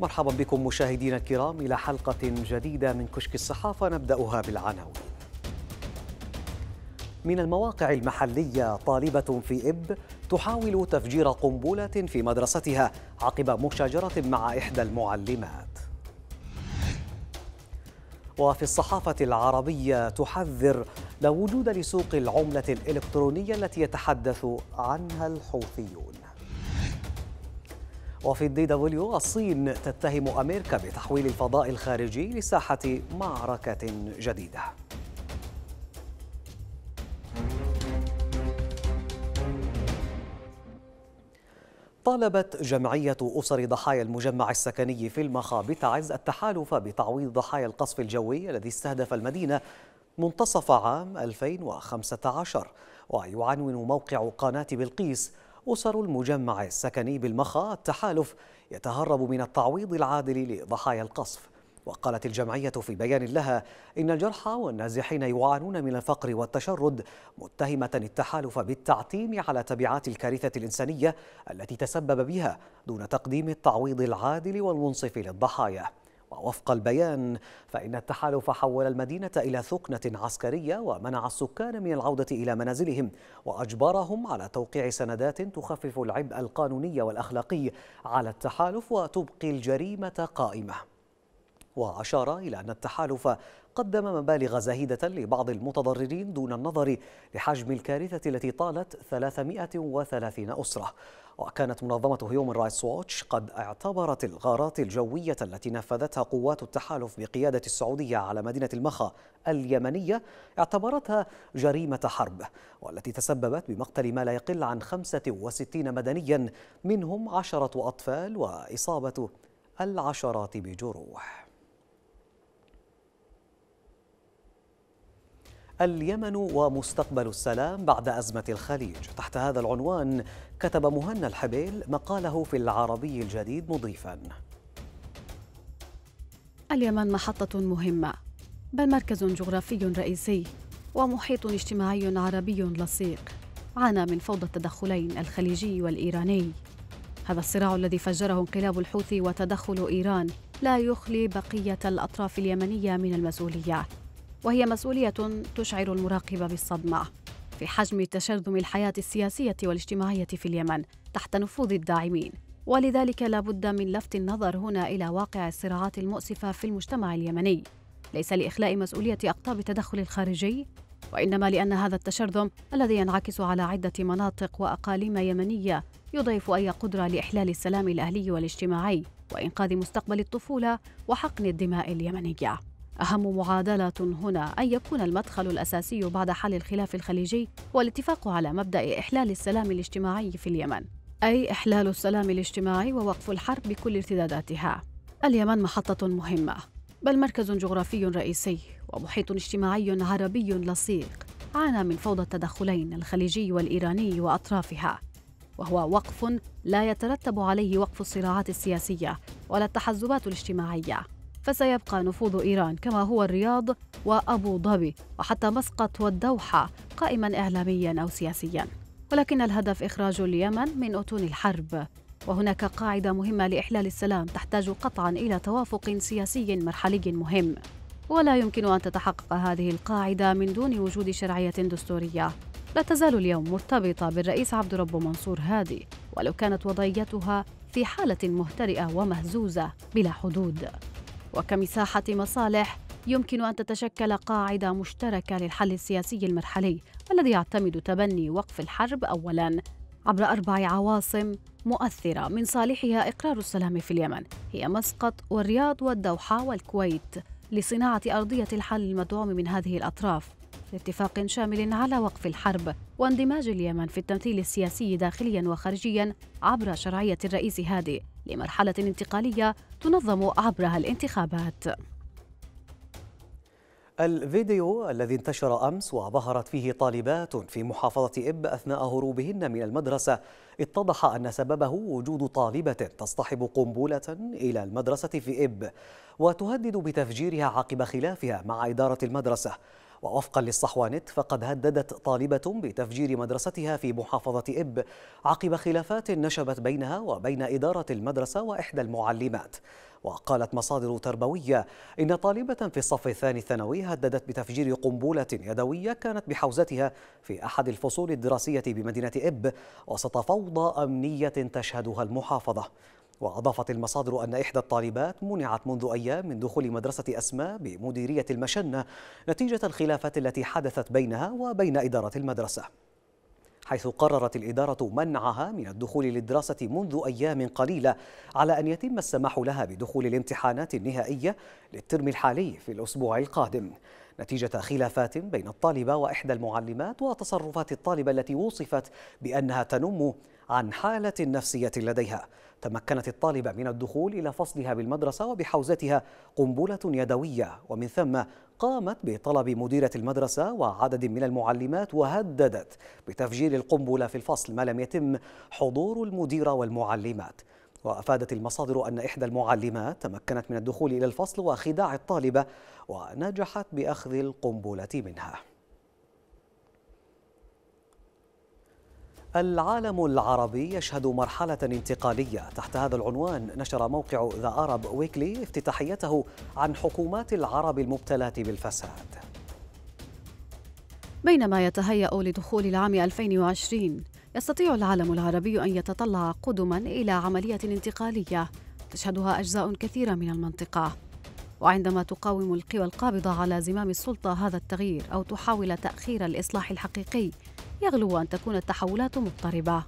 مرحبا بكم مشاهدينا الكرام إلى حلقة جديدة من كشك الصحافة نبدأها بالعناوين. من المواقع المحلية طالبة في إب تحاول تفجير قنبلة في مدرستها عقب مشاجرة مع إحدى المعلمات. وفي الصحافة العربية تحذر لا وجود لسوق العملة الإلكترونية التي يتحدث عنها الحوثيون. وفي الدي دبليو الصين تتهم أمريكا بتحويل الفضاء الخارجي لساحة معركة جديدة. طالبت جمعية أسر ضحايا المجمع السكني في المخا بتعز التحالف بتعويض ضحايا القصف الجوي الذي استهدف المدينة منتصف عام 2015 ويعنون موقع قناة بلقيس أسر المجمع السكني بالمخا التحالف يتهرب من التعويض العادل لضحايا القصف. وقالت الجمعية في بيان لها إن الجرحى والنازحين يعانون من الفقر والتشرد متهمة التحالف بالتعتيم على تبعات الكارثة الإنسانية التي تسبب بها دون تقديم التعويض العادل والمنصف للضحايا. ووفق البيان فإن التحالف حول المدينة إلى ثكنة عسكرية ومنع السكان من العودة إلى منازلهم وأجبرهم على توقيع سندات تخفف العبء القانوني والأخلاقي على التحالف وتبقي الجريمة قائمة. وأشار إلى أن التحالف قدم مبالغ زهيدة لبعض المتضررين دون النظر لحجم الكارثة التي طالت 330 أسرة. وكانت منظمة هيومن رايتس ووتش قد اعتبرت الغارات الجوية التي نفذتها قوات التحالف بقيادة السعودية على مدينة المخا اليمنية اعتبرتها جريمة حرب والتي تسببت بمقتل ما لا يقل عن 65 مدنيا منهم عشرة أطفال وإصابة العشرات بجروح. اليمن ومستقبل السلام بعد أزمة الخليج. تحت هذا العنوان كتب مهنا الحبيل مقاله في العربي الجديد مضيفا. اليمن محطة مهمة بل مركز جغرافي رئيسي ومحيط اجتماعي عربي لصيق عانى من فوضى التدخلين الخليجي والإيراني. هذا الصراع الذي فجره انقلاب الحوثي وتدخل إيران لا يخلي بقية الأطراف اليمنية من المسؤولية. وهي مسؤولية تشعر المراقب بالصدمة في حجم تشرذم الحياة السياسية والاجتماعية في اليمن تحت نفوذ الداعمين. ولذلك لا بد من لفت النظر هنا إلى واقع الصراعات المؤسفة في المجتمع اليمني. ليس لإخلاء مسؤولية أقطاب التدخل الخارجي وإنما لأن هذا التشرذم الذي ينعكس على عدة مناطق وأقاليم يمنية يضيف أي قدرة لإحلال السلام الأهلي والاجتماعي وإنقاذ مستقبل الطفولة وحقن الدماء اليمنية. أهم معادلة هنا أن يكون المدخل الأساسي بعد حل الخلاف الخليجي هو الاتفاق على مبدأ إحلال السلام الاجتماعي في اليمن أي إحلال السلام الاجتماعي ووقف الحرب بكل ارتداداتها. اليمن محطة مهمة بل مركز جغرافي رئيسي ومحيط اجتماعي عربي لصيق عانى من فوضى التدخلين الخليجي والإيراني وأطرافها وهو وقف لا يترتب عليه وقف الصراعات السياسية ولا التحزبات الاجتماعية. فسيبقى نفوذ إيران كما هو الرياض وأبو ظبي وحتى مسقط والدوحة قائما إعلاميا أو سياسيا. ولكن الهدف إخراج اليمن من أتون الحرب. وهناك قاعدة مهمة لإحلال السلام تحتاج قطعا إلى توافق سياسي مرحلي مهم. ولا يمكن أن تتحقق هذه القاعدة من دون وجود شرعية دستورية. لا تزال اليوم مرتبطة بالرئيس عبد رب منصور هادي ولو كانت وضعيتها في حالة مهترئة ومهزوزة بلا حدود. وكمساحة مصالح يمكن أن تتشكل قاعدة مشتركة للحل السياسي المرحلي الذي يعتمد تبني وقف الحرب أولاً. عبر أربع عواصم مؤثرة من صالحها إقرار السلام في اليمن هي مسقط والرياض والدوحة والكويت لصناعة أرضية الحل المدعوم من هذه الأطراف. لاتفاق شامل على وقف الحرب واندماج اليمن في التمثيل السياسي داخليا وخارجيا عبر شرعية الرئيس هادي لمرحلة انتقالية تنظم عبرها الانتخابات. الفيديو الذي انتشر أمس وظهرت فيه طالبات في محافظة إب أثناء هروبهن من المدرسة اتضح أن سببه وجود طالبة تصطحب قنبلة إلى المدرسة في إب وتهدد بتفجيرها عقب خلافها مع إدارة المدرسة. ووفقا للصحوانت فقد هددت طالبة بتفجير مدرستها في محافظة إب. عقب خلافات نشبت بينها وبين إدارة المدرسة وإحدى المعلمات. وقالت مصادر تربوية إن طالبة في الصف الثاني الثانوي هددت بتفجير قنبلة يدوية كانت بحوزتها في أحد الفصول الدراسية بمدينة إب وسط فوضى أمنية تشهدها المحافظة. وأضافت المصادر أن إحدى الطالبات منعت منذ أيام من دخول مدرسة أسماء بمديرية المشنة نتيجة الخلافات التي حدثت بينها وبين إدارة المدرسة. حيث قررت الإدارة منعها من الدخول للدراسة منذ أيام قليلة على أن يتم السماح لها بدخول الامتحانات النهائية للترم الحالي في الأسبوع القادم. نتيجة خلافات بين الطالبة وإحدى المعلمات وتصرفات الطالبة التي وصفت بأنها تنم عن حالة نفسية لديها. تمكنت الطالبة من الدخول إلى فصلها بالمدرسة وبحوزتها قنبلة يدوية. ومن ثم قامت بطلب مديرة المدرسة وعدد من المعلمات وهددت بتفجير القنبلة في الفصل ما لم يتم حضور المديرة والمعلمات. وأفادت المصادر أن إحدى المعلمات تمكنت من الدخول إلى الفصل وخداع الطالبة ونجحت بأخذ القنبلة منها. العالم العربي يشهد مرحلة انتقالية. تحت هذا العنوان نشر موقع ذا أرب ويكلي افتتاحيته عن حكومات العرب المبتلاة بالفساد. بينما يتهيأ لدخول العام 2020 يستطيع العالم العربي أن يتطلع قدما إلى عملية انتقالية تشهدها أجزاء كثيرة من المنطقة. وعندما تقاوم القوى القابضة على زمام السلطة هذا التغيير أو تحاول تأخير الإصلاح الحقيقي يغلو أن تكون التحولات مضطربة.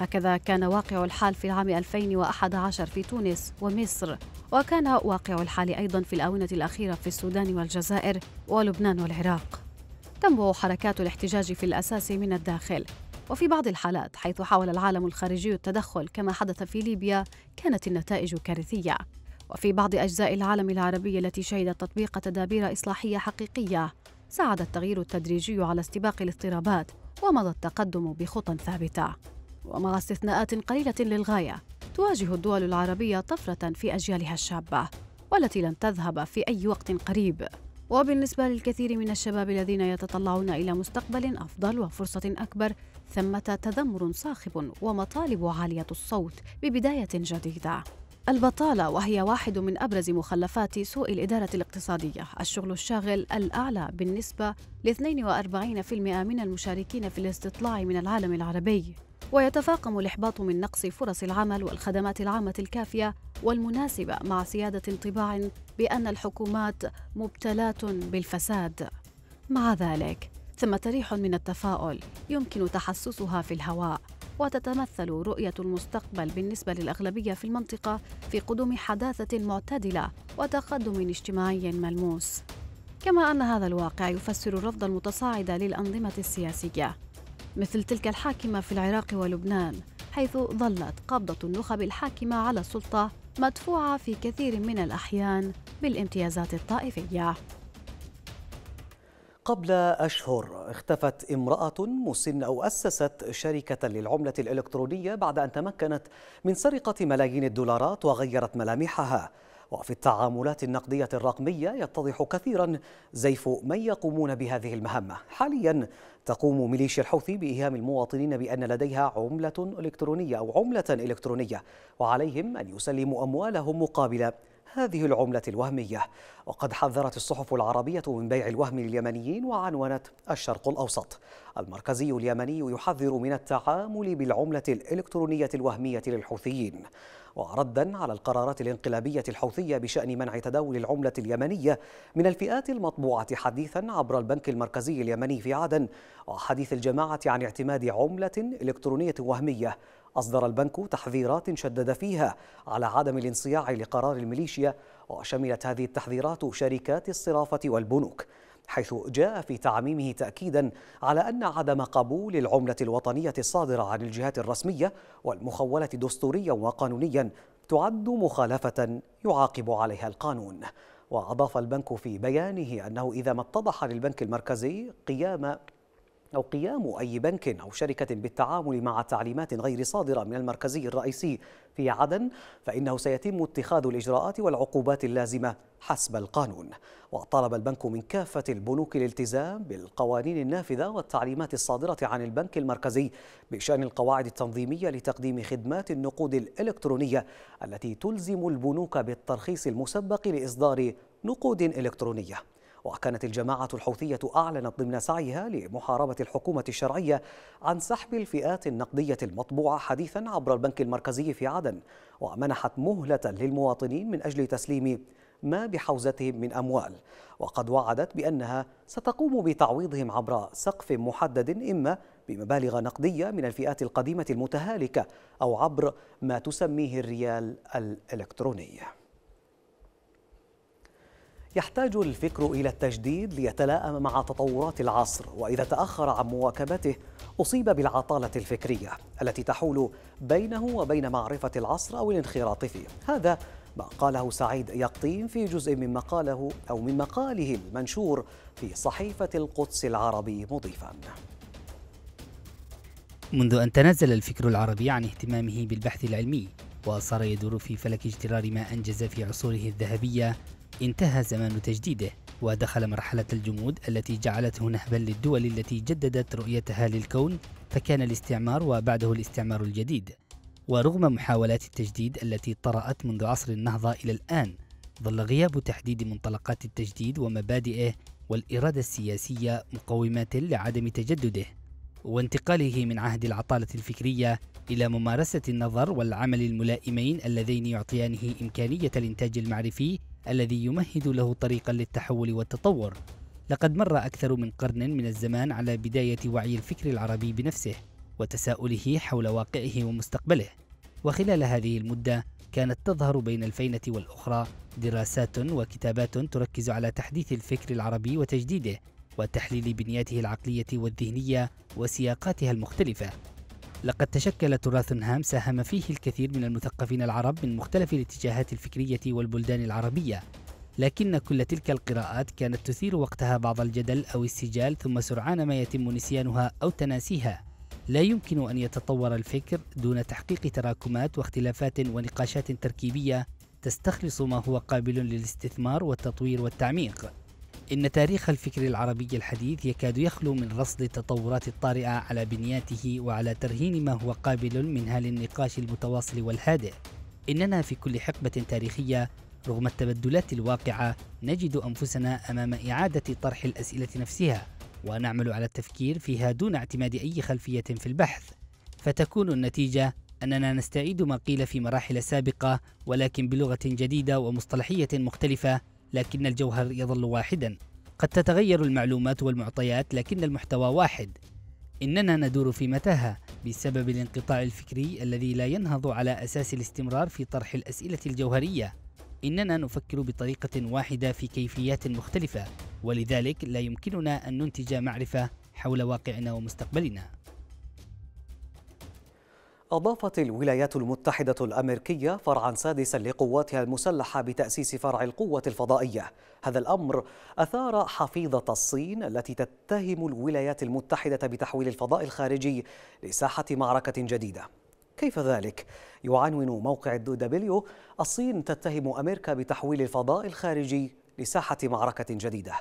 هكذا كان واقع الحال في العام 2011 في تونس ومصر وكان واقع الحال أيضا في الآونة الأخيرة في السودان والجزائر ولبنان والعراق. تنبع حركات الاحتجاج في الأساس من الداخل. وفي بعض الحالات حيث حاول العالم الخارجي التدخل كما حدث في ليبيا كانت النتائج كارثية. وفي بعض أجزاء العالم العربي التي شهدت تطبيق تدابير إصلاحية حقيقية ساعد التغيير التدريجي على استباق الاضطرابات. ومضى التقدم بخطى ثابتة. ومع استثناءات قليلة للغاية تواجه الدول العربية طفرة في أجيالها الشابة والتي لن تذهب في أي وقت قريب. وبالنسبة للكثير من الشباب الذين يتطلعون إلى مستقبل أفضل وفرصة أكبر ثمة تذمر صاخب ومطالب عالية الصوت ببداية جديدة. البطالة وهي واحد من أبرز مخلفات سوء الإدارة الاقتصادية. الشغل الشاغل الأعلى بالنسبة ل 42% من المشاركين في الاستطلاع من العالم العربي. ويتفاقم الإحباط من نقص فرص العمل والخدمات العامة الكافية والمناسبة مع سيادة انطباع بأن الحكومات مبتلات بالفساد. مع ذلك ثمة ريح من التفاؤل يمكن تحسسها في الهواء. وتتمثل رؤية المستقبل بالنسبة للأغلبية في المنطقة في قدوم حداثة معتدلة وتقدم اجتماعي ملموس. كما أن هذا الواقع يفسر الرفض المتصاعد للأنظمة السياسية مثل تلك الحاكمة في العراق ولبنان حيث ظلت قبضة النخب الحاكمة على السلطة مدفوعة في كثير من الأحيان بالامتيازات الطائفية. قبل أشهر اختفت امرأة مسنة أو أسست شركة للعملة الإلكترونية بعد أن تمكنت من سرقة ملايين الدولارات وغيرت ملامحها. وفي التعاملات النقدية الرقمية يتضح كثيرا زيف من يقومون بهذه المهمة. حاليا تقوم ميليشيا الحوثي بإيهام المواطنين بأن لديها عملة إلكترونية أو عملة إلكترونية وعليهم أن يسلموا أموالهم مقابل هذه العملة الوهمية. وقد حذرت الصحف العربية من بيع الوهم لليمنيين وعنونت الشرق الأوسط. المركزي اليمني يحذر من التعامل بالعملة الإلكترونية الوهمية للحوثيين. وردا على القرارات الانقلابية الحوثية بشأن منع تداول العملة اليمنية من الفئات المطبوعة حديثا عبر البنك المركزي اليمني في عدن وحديث الجماعة عن اعتماد عملة إلكترونية وهمية. أصدر البنك تحذيرات شدد فيها على عدم الانصياع لقرار الميليشيا وشملت هذه التحذيرات شركات الصرافة والبنوك حيث جاء في تعميمه تأكيدا على أن عدم قبول العملة الوطنية الصادرة عن الجهات الرسمية والمخولة دستوريا وقانونيا تعد مخالفة يعاقب عليها القانون. وأضاف البنك في بيانه أنه إذا ما اتضح للبنك المركزي قيام أو قيام أي بنك أو شركة بالتعامل مع تعليمات غير صادرة من المركزي الرئيسي في عدن فإنه سيتم اتخاذ الإجراءات والعقوبات اللازمة حسب القانون. وطالب البنك من كافة البنوك الالتزام بالقوانين النافذة والتعليمات الصادرة عن البنك المركزي بشأن القواعد التنظيمية لتقديم خدمات النقود الإلكترونية التي تلزم البنوك بالترخيص المسبق لإصدار نقود إلكترونية. وكانت الجماعة الحوثية أعلنت ضمن سعيها لمحاربة الحكومة الشرعية عن سحب الفئات النقدية المطبوعة حديثا عبر البنك المركزي في عدن ومنحت مهلة للمواطنين من أجل تسليم ما بحوزتهم من أموال. وقد وعدت بأنها ستقوم بتعويضهم عبر سقف محدد إما بمبالغ نقدية من الفئات القديمة المتهالكة أو عبر ما تسميه الريال الإلكتروني. يحتاج الفكر إلى التجديد ليتلائم مع تطورات العصر وإذا تأخر عن مواكبته أصيب بالعطالة الفكرية التي تحول بينه وبين معرفة العصر أو الانخراط فيه. هذا ما قاله سعيد يقطين في جزء من مقاله أو من مقاله المنشور في صحيفة القدس العربي مضيفا. منذ أن تنازل الفكر العربي عن اهتمامه بالبحث العلمي وصار يدور في فلك اجترار ما أنجز في عصوره الذهبية انتهى زمان تجديده ودخل مرحلة الجمود التي جعلته نهبا للدول التي جددت رؤيتها للكون فكان الاستعمار وبعده الاستعمار الجديد. ورغم محاولات التجديد التي طرأت منذ عصر النهضة إلى الآن ظل غياب تحديد منطلقات التجديد ومبادئه والإرادة السياسية مقومات لعدم تجدده وانتقاله من عهد العطالة الفكرية إلى ممارسة النظر والعمل الملائمين اللذين يعطيانه إمكانية الإنتاج المعرفي الذي يمهد له طريقا للتحول والتطور. لقد مر أكثر من قرن من الزمان على بداية وعي الفكر العربي بنفسه وتساؤله حول واقعه ومستقبله. وخلال هذه المدة كانت تظهر بين الفينة والأخرى دراسات وكتابات تركز على تحديث الفكر العربي وتجديده وتحليل بنياته العقلية والذهنية وسياقاتها المختلفة. لقد تشكل تراث هام ساهم فيه الكثير من المثقفين العرب من مختلف الاتجاهات الفكرية والبلدان العربية. لكن كل تلك القراءات كانت تثير وقتها بعض الجدل أو السجال ثم سرعان ما يتم نسيانها أو تناسيها. لا يمكن أن يتطور الفكر دون تحقيق تراكمات واختلافات ونقاشات تركيبية تستخلص ما هو قابل للاستثمار والتطوير والتعميق. إن تاريخ الفكر العربي الحديث يكاد يخلو من رصد التطورات الطارئة على بنياته وعلى ترهين ما هو قابل منها للنقاش المتواصل والهادئ. إننا في كل حقبة تاريخية رغم التبدلات الواقعة نجد أنفسنا أمام إعادة طرح الأسئلة نفسها ونعمل على التفكير فيها دون اعتماد أي خلفية في البحث. فتكون النتيجة أننا نستعيد ما قيل في مراحل سابقة ولكن بلغة جديدة ومصطلحية مختلفة لكن الجوهر يظل واحدا. قد تتغير المعلومات والمعطيات لكن المحتوى واحد. إننا ندور في متاهة بسبب الانقطاع الفكري الذي لا ينهض على أساس الاستمرار في طرح الأسئلة الجوهرية. إننا نفكر بطريقة واحدة في كيفيات مختلفة ولذلك لا يمكننا أن ننتج معرفة حول واقعنا ومستقبلنا. أضافت الولايات المتحدة الأمريكية فرعا سادسا لقواتها المسلحة بتأسيس فرع القوة الفضائية. هذا الأمر أثار حفيظة الصين التي تتهم الولايات المتحدة بتحويل الفضاء الخارجي لساحة معركة جديدة. كيف ذلك؟ يعنون موقع الدو دبليو الصين تتهم أمريكا بتحويل الفضاء الخارجي لساحة معركة جديدة.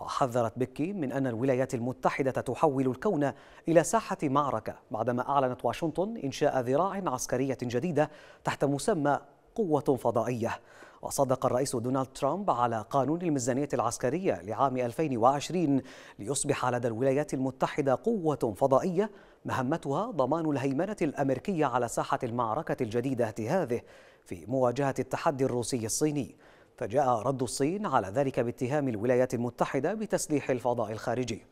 وحذرت بكي من أن الولايات المتحدة تحول الكون إلى ساحة معركة بعدما أعلنت واشنطن إنشاء ذراع عسكرية جديدة تحت مسمى قوة فضائية. وصدق الرئيس دونالد ترامب على قانون الميزانية العسكرية لعام 2020 ليصبح لدى الولايات المتحدة قوة فضائية مهمتها ضمان الهيمنة الأمريكية على ساحة المعركة الجديدة هذه في مواجهة التحدي الروسي الصيني. فجاء رد الصين على ذلك باتهام الولايات المتحدة بتسليح الفضاء الخارجي.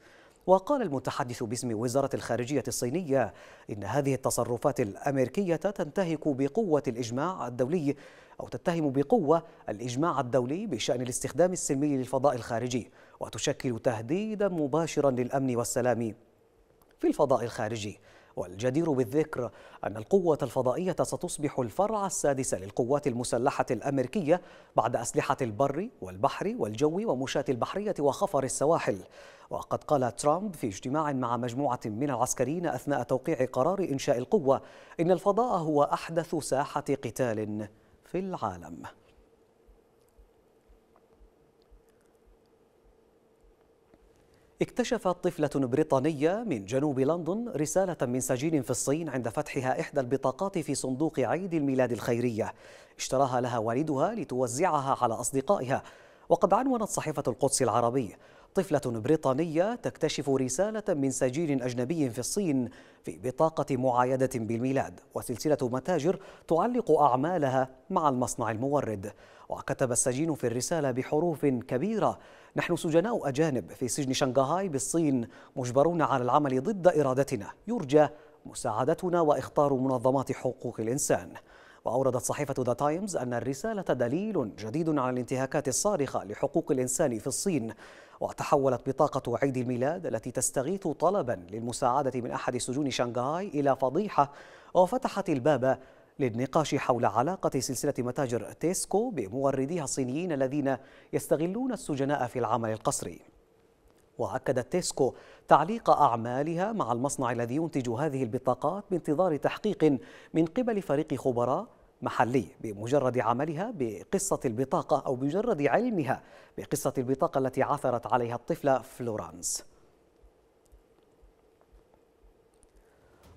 وقال المتحدث باسم وزارة الخارجية الصينية إن هذه التصرفات الأمريكية تنتهك بقوة الإجماع الدولي أو تتهم بقوة الإجماع الدولي بشأن الاستخدام السلمي للفضاء الخارجي وتشكل تهديدا مباشرا للأمن والسلام في الفضاء الخارجي. والجدير بالذكر أن القوة الفضائية ستصبح الفرع السادس للقوات المسلحة الأمريكية بعد أسلحة البر والبحر والجو ومشاة البحرية وخفر السواحل. وقد قال ترامب في اجتماع مع مجموعة من العسكريين أثناء توقيع قرار إنشاء القوة إن الفضاء هو أحدث ساحة قتال في العالم. اكتشفت طفلة بريطانية من جنوب لندن رسالة من سجين في الصين عند فتحها إحدى البطاقات في صندوق عيد الميلاد الخيرية. اشتراها لها والدها لتوزعها على أصدقائها. وقد عنونت صحيفة القدس العربي. طفلة بريطانية تكتشف رسالة من سجين أجنبي في الصين في بطاقة معايدة بالميلاد. وسلسلة متاجر تعلق أعمالها مع المصنع المورد. وكتب السجين في الرسالة بحروف كبيرة نحن سجناء أجانب في سجن شنغهاي بالصين مجبرون على العمل ضد إرادتنا. يرجى مساعدتنا وإخطار منظمات حقوق الإنسان. وأوردت صحيفة ذا تايمز أن الرسالة دليل جديد على الانتهاكات الصارخة لحقوق الإنسان في الصين وتحولت بطاقة عيد الميلاد التي تستغيث طلبا للمساعدة من أحد سجون شنغهاي إلى فضيحة وفتحت الباب للنقاش حول علاقة سلسلة متاجر تيسكو بمورديها الصينيين الذين يستغلون السجناء في العمل القسري. وأكدت تيسكو تعليق أعمالها مع المصنع الذي ينتج هذه البطاقات بانتظار تحقيق من قبل فريق خبراء محلي بمجرد عملها بقصة البطاقة أو بمجرد علمها بقصة البطاقة التي عثرت عليها الطفلة فلورانس.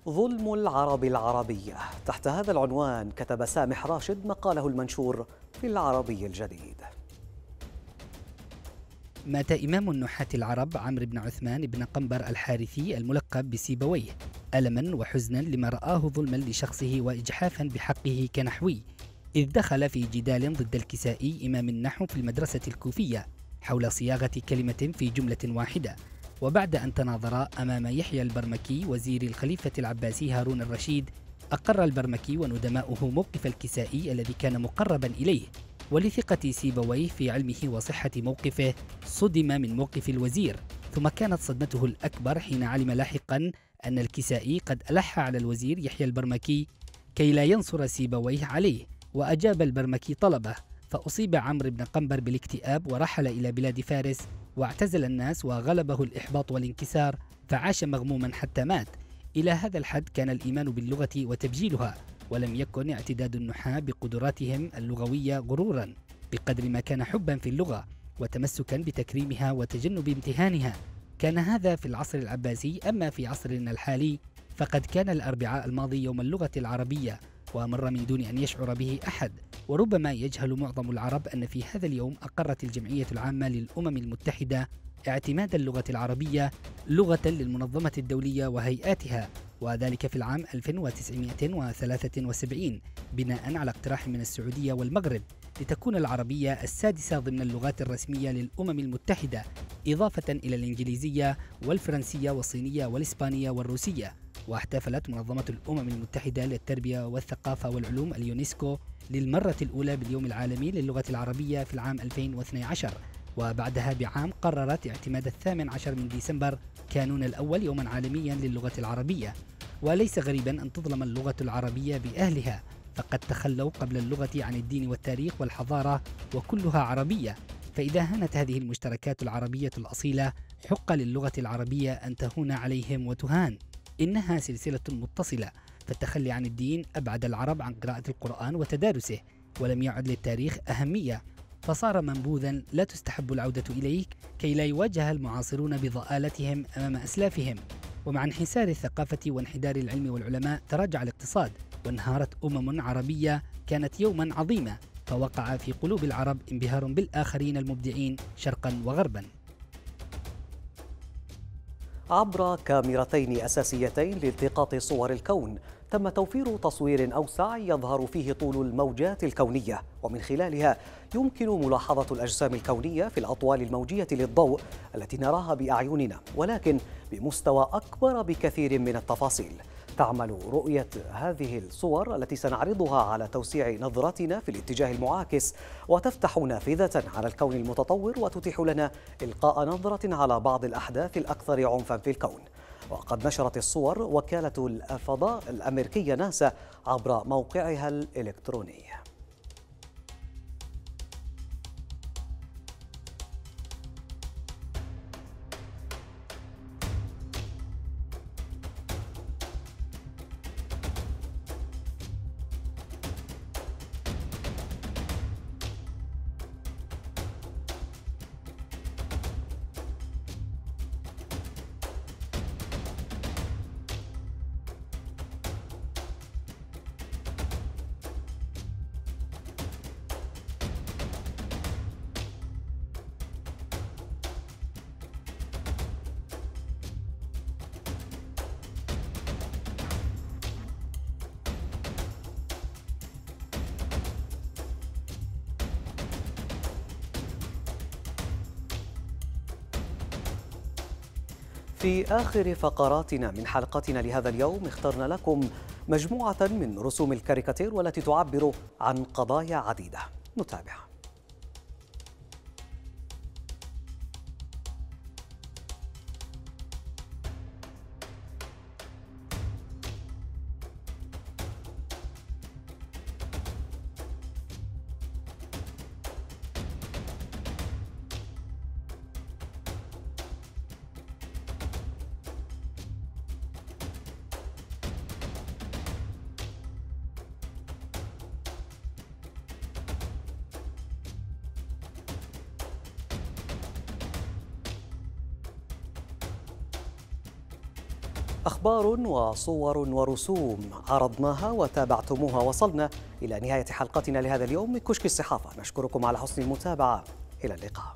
ظلم العرب العربية. تحت هذا العنوان كتب سامح راشد مقاله المنشور في العربي الجديد. مات إمام النحاة العرب عمرو بن عثمان بن قنبر الحارثي الملقب بسيبويه ألما وحزنا لما رآه ظلما لشخصه وإجحافا بحقه كنحوي إذ دخل في جدال ضد الكسائي إمام النحو في المدرسة الكوفية حول صياغة كلمة في جملة واحدة. وبعد أن تناظرا أمام يحيى البرمكي وزير الخليفة العباسي هارون الرشيد أقر البرمكي وندماؤه موقف الكسائي الذي كان مقربا إليه. ولثقة سيبويه في علمه وصحة موقفه صدم من موقف الوزير. ثم كانت صدمته الأكبر حين علم لاحقا أن الكسائي قد ألح على الوزير يحيى البرمكي كي لا ينصر سيبويه عليه وأجاب البرمكي طلبه. فأصيب عمرو بن قنبر بالاكتئاب ورحل إلى بلاد فارس واعتزل الناس وغلبه الإحباط والانكسار فعاش مغموما حتى مات. إلى هذا الحد كان الإيمان باللغة وتبجيلها ولم يكن اعتداد النحاة بقدراتهم اللغوية غرورا بقدر ما كان حبا في اللغة وتمسكا بتكريمها وتجنب امتهانها. كان هذا في العصر العباسي أما في عصرنا الحالي فقد كان الأربعاء الماضي يوم اللغة العربية ومر من دون أن يشعر به أحد. وربما يجهل معظم العرب أن في هذا اليوم أقرت الجمعية العامة للأمم المتحدة اعتماد اللغة العربية لغة للمنظمة الدولية وهيئاتها وذلك في العام 1973 بناء على اقتراح من السعودية والمغرب لتكون العربية السادسة ضمن اللغات الرسمية للأمم المتحدة إضافة إلى الإنجليزية والفرنسية والصينية والإسبانية والروسية. واحتفلت منظمة الأمم المتحدة للتربية والثقافة والعلوم اليونسكو للمرة الأولى باليوم العالمي للغة العربية في العام 2012 وبعدها بعام قررت اعتماد الثامن عشر من ديسمبر كانون الأول يوما عالميا للغة العربية. وليس غريبا أن تظلم اللغة العربية بأهلها فقد تخلوا قبل اللغة عن الدين والتاريخ والحضارة وكلها عربية. فإذا هانت هذه المشتركات العربية الأصيلة حق للغة العربية أن تهون عليهم وتهان. إنها سلسلة متصلة فالتخلي عن الدين أبعد العرب عن قراءة القرآن وتدارسه ولم يعد للتاريخ أهمية. فصار منبوذا لا تستحب العودة إليه كي لا يواجه المعاصرون بضآلتهم أمام أسلافهم. ومع انحسار الثقافة وانحدار العلم والعلماء تراجع الاقتصاد وانهارت أمم عربية كانت يوما عظيمة فوقع في قلوب العرب انبهار بالآخرين المبدعين شرقا وغربا. عبر كاميرتين أساسيتين لالتقاط صور الكون تم توفير تصوير أوسع يظهر فيه طول الموجات الكونية. ومن خلالها يمكن ملاحظة الأجسام الكونية في الأطوال الموجية للضوء التي نراها بأعيننا ولكن بمستوى أكبر بكثير من التفاصيل. تعمل رؤية هذه الصور التي سنعرضها على توسيع نظرتنا في الاتجاه المعاكس وتفتح نافذة على الكون المتطور وتتيح لنا إلقاء نظرة على بعض الأحداث الأكثر عنفا في الكون. وقد نشرت الصور وكالة الفضاء الأمريكية ناسا عبر موقعها الإلكتروني. في آخر فقراتنا من حلقتنا لهذا اليوم اخترنا لكم مجموعة من رسوم الكاريكاتير والتي تعبر عن قضايا عديدة. نتابع. أخبار وصور ورسوم عرضناها وتابعتموها وصلنا إلى نهاية حلقتنا لهذا اليوم من كشك الصحافة. نشكركم على حسن المتابعة. إلى اللقاء.